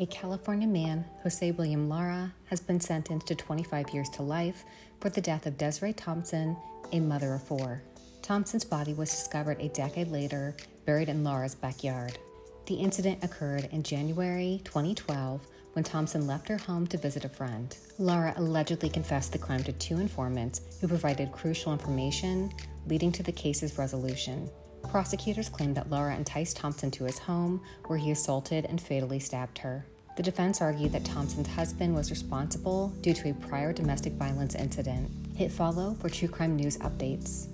A California man, Jose William Lara, has been sentenced to 25 years to life for the death of Desiree Thompson, a mother of four. Thompson's body was discovered a decade later, buried in Lara's backyard. The incident occurred in January 2012 when Thompson left her home to visit a friend. Lara allegedly confessed the crime to two informants who provided crucial information, leading to the case's resolution. Prosecutors claim that Lara enticed Thompson to his home, where he assaulted and fatally stabbed her. The defense argued that Thompson's husband was responsible due to a prior domestic violence incident. Hit follow for true crime news updates.